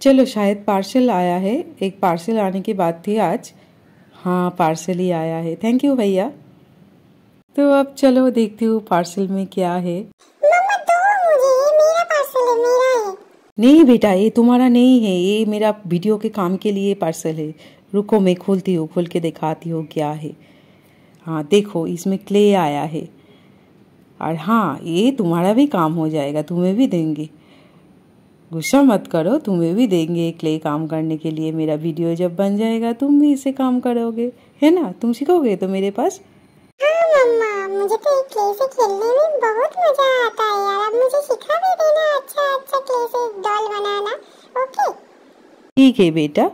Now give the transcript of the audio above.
चलो शायद पार्सल आया है। एक पार्सल आने की बात थी आज हाँ पार्सल ही आया है। थैंक यू भैया। तो अब चलो देखती हूँ पार्सल में क्या है। मम्मा दो मुझे ये मेरा पार्सल है मेरा है। नहीं बेटा ये तुम्हारा नहीं है ये मेरा वीडियो के काम के लिए पार्सल है। रुको मैं खोलती हूँ खोल के दिखाती हूँ क्या है। हाँ देखो इसमें क्ले आया है। और हाँ ये तुम्हारा भी काम हो जाएगा तुम्हें भी देंगे। गुस्सा मत करो तुम्हें भी देंगे क्ले काम करने के लिए। मेरा वीडियो जब बन जाएगा तुम भी इसे काम करोगे। है ना? तुम सीखोगे तो मेरे पास? हाँ मम्मा मुझे तो क्ले से खेलने में बहुत मज़ा आता है यार। अब मुझे सिखा भी देना अच्छा अच्छा क्ले से डॉल बनाना। ओके ठीक है बेटा।